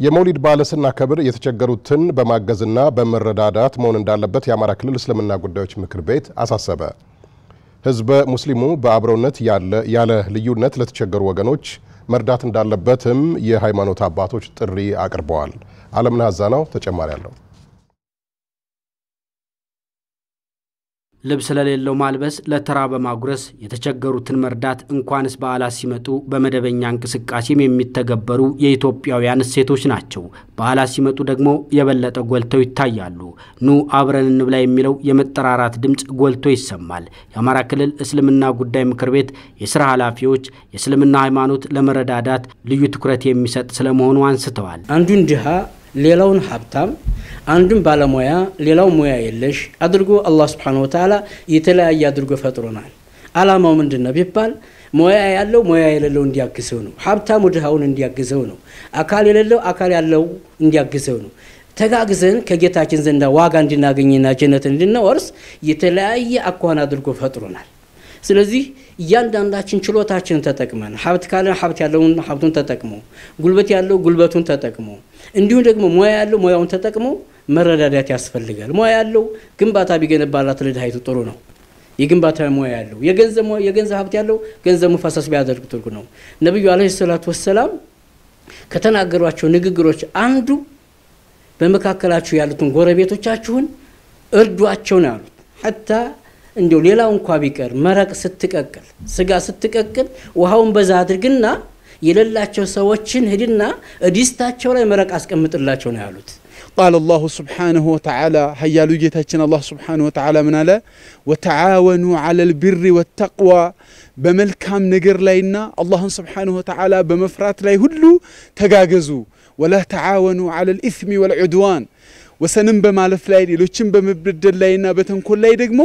የመውሊድ በዓል ስናከብር የተቸገሩትን በማገዝና በመረዳዳት መሆን እንዳለበት የአማራ ክልል እስልምና ጉዳዮች ምክር ቤት አሳሰበ። ሕዝበ ሙስሊሙ በአብሮነት ያለ ልዩነት ለተቸገሩ ወገኖች መርዳት እንዳለበትም የሃይማኖት አባቶች ጥሪ አቅርበዋል። አለምነህ አዛናው ተጨማሪ አለው። ልብስ ለሌለው ማልበስ፣ ለተራበ ማጉረስ፣ የተቸገሩትን መርዳት እንኳንስ በዓላት ሲመጡ በመደበኛ እንቅስቃሴም የሚተገበሩ የኢትዮጵያውያን እሴቶች ናቸው። በዓላት ሲመጡ ደግሞ የበለጠ ጎልተው ይታያሉ። ኑ አብረን እንብላ የሚለው የመጠራራት ድምፅ ጎልቶ ይሰማል። የአማራ ክልል እስልምና ጉዳይ ምክር ቤት የስራ ኃላፊዎች የእስልምና ሃይማኖት ለመረዳዳት ልዩ ትኩረት የሚሰጥ ስለመሆኑ አንስተዋል። አንዱን ድሃ ሌላውን ሀብታም አንዱን ባለሙያ ሌላው ሙያ የለሽ አድርጎ አላህ ስብሓነሁ ወተዓላ የተለያየ አድርጎ ፈጥሮናል። አላማው ምንድን ነው ቢባል ሙያ ያለው ሙያ የሌለው እንዲያግዘው ነው። ሀብታሙ ድሃውን እንዲያግዘው ነው። አካል የሌለው አካል ያለው እንዲያግዘው ነው። ተጋግዘን ከጌታችን ዘንዳ ዋጋ እንድናገኝና ጀነት እንድንወርስ የተለያየ አኳኋን አድርጎ ፈጥሮናል። ስለዚህ እያንዳንዳችን ችሎታችንን ተጠቅመን ሀብት ካለን ሀብት ያለውን ሀብቱን ተጠቅሞ ጉልበት ያለው ጉልበቱን ተጠቅሞ እንዲሁም ደግሞ ሙያ ያለው ሙያውን ተጠቅሞ መረዳዳት ያስፈልጋል። ሙያ ያለው ግንባታ ቢገነባላት ለድሃይቱ ጥሩ ነው። የግንባታ ሙያ ያለው የገንዘብ ሀብት ያለው ገንዘቡ ፈሰስ ቢያደርግ ጥሩ ነው። ነቢዩ አለይሂ ሰላቱ ወሰላም ከተናገሯቸው ንግግሮች አንዱ በመካከላችሁ ያሉትን ጎረቤቶቻችሁን እርዷቸው ነው ያሉት ሐታ እንዲው ሌላው እንኳ ቢቀር መረቅ ስትቀቅል ስጋ ስትቀቅል ውሃውን በዛ አድርግና የሌላቸው ሰዎችን ሂድና ዲስታቸው ላይ መረቅ አስቀምጥላቸው ነው ያሉት። ቃል አላሁ ስብሓንሁ ወተዓላ ሀያሉ ጌታችን አላህ ስብሓንሁ ወተዓላ ምን አለ? ወተዓወኑ ዐለል ቢሪ ወተቅዋ በመልካም ነገር ላይና አላህን ስብሓንሁ ወተዓላ በመፍራት ላይ ሁሉ ተጋገዙ። ወላ ተዓወኑ ዐለል ኢስሚ ወልዑድዋን ወሰንም በማለፍ ላይ ሌሎችን በመበደል ላይና በተንኮል ላይ ደግሞ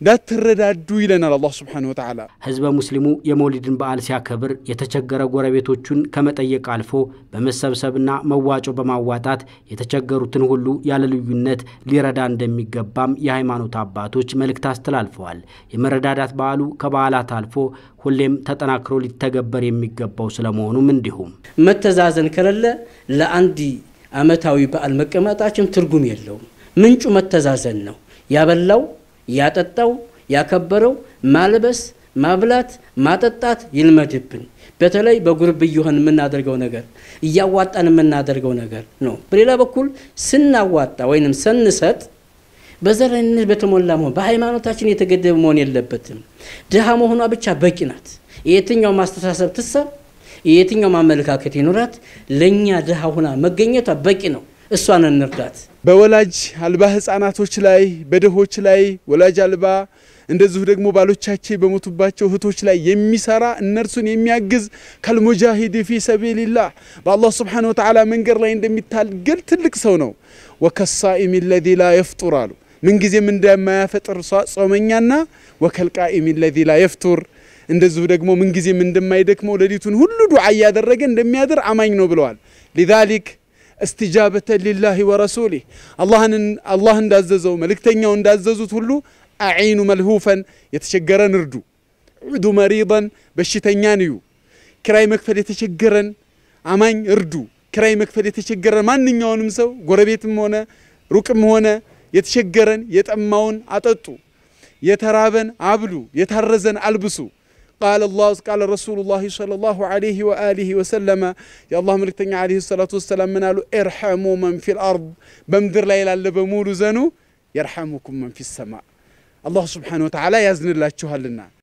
እንዳትረዳዱ ይለናል አላህ ስብሓነሁ ወተዓላ። ህዝበ ሙስሊሙ የመውሊድን በዓል ሲያከብር የተቸገረ ጎረቤቶቹን ከመጠየቅ አልፎ በመሰብሰብና መዋጮ በማዋጣት የተቸገሩትን ሁሉ ያለ ልዩነት ሊረዳ እንደሚገባም የሃይማኖት አባቶች መልእክት አስተላልፈዋል። የመረዳዳት በዓሉ ከበዓላት አልፎ ሁሌም ተጠናክሮ ሊተገበር የሚገባው ስለመሆኑም እንዲሁም መተዛዘን ከሌለ ለአንድ ዓመታዊ በዓል መቀመጣችን ትርጉም የለውም። ምንጩ መተዛዘን ነው። ያበላው፣ ያጠጣው፣ ያከበረው ማልበስ፣ ማብላት፣ ማጠጣት ይልመድብን። በተለይ በጉርብ እየሆን የምናደርገው ነገር እያዋጣን የምናደርገው ነገር ነው። በሌላ በኩል ስናዋጣ ወይንም ስንሰጥ በዘረኝነት በተሞላ መሆን በሃይማኖታችን የተገደበ መሆን የለበትም። ድሃ መሆኗ ብቻ በቂ ናት። የትኛው ማስተሳሰብ ትሰብ የትኛው ማመለካከት ይኖራት ለእኛ ድሃ ሁና መገኘቷ በቂ ነው። እሷን እንርዳት። በወላጅ አልባ ህጻናቶች ላይ በድሆች ላይ ወላጅ አልባ እንደዚሁ ደግሞ ባሎቻቸው በሞቱባቸው እህቶች ላይ የሚሰራ እነርሱን የሚያግዝ ከልሙጃሂድ ፊ ሰቢልላህ በአላህ ስብሓነሁ ወተዓላ መንገድ ላይ እንደሚታገል ትልቅ ሰው ነው። ወከሳኢሚ ለዚ ላ የፍጡር አሉ። ምንጊዜም እንደማያፈጥር ጾመኛና ወከልቃኢሚ ለዚ ላ የፍጡር እንደዚሁ ደግሞ ምን ጊዜም እንደማይደክመው ሌሊቱን ሁሉ ዱዓ እያደረገ እንደሚያድር አማኝ ነው ብለዋል። ሊዛሊክ استجابة لله ورسوله الله الله እንዳዘዘው መልእክተኛው እንዳዘዙት ሁሉ አዒኑ መልሁፈን የተቸገረን እርዱ፣ ዑዱ መሪضን በሽተኛን እዩ፣ ክራይ መክፈል የተቸገረን አማኝ እርዱ። ክራይ መክፈል የተቸገረን ማንኛውንም ሰው ጎረቤትም ሆነ ሩቅም ሆነ የተቸገረን የጠማውን አጠጡ፣ የተራበን አብሉ፣ የታረዘን አልብሱ። قال الله قال رسول الله صلى الله عليه وآله وسلم يا الله ملكتኛ عليه الصلاة والسلام من قالوا ارحموا من في الأرض. بمدر لا اللي بمولو زنو يرحمكم من في السماء. الله سبحانه وتعالى يزن الله